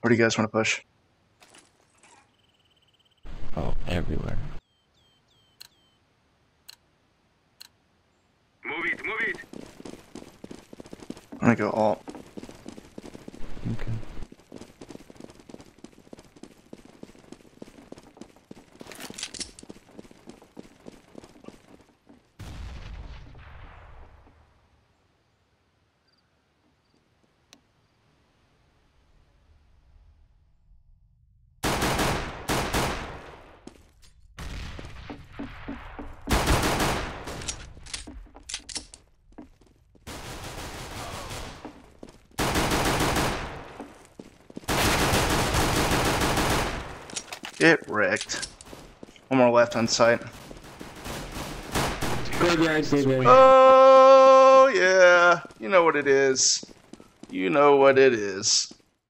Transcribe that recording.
Where do you guys want to push? Oh, everywhere. Move it, move it. I'm gonna go alt. Okay. Get wrecked. One more left on site. Graveyard, graveyard. Oh, yeah. You know what it is. You know what it is.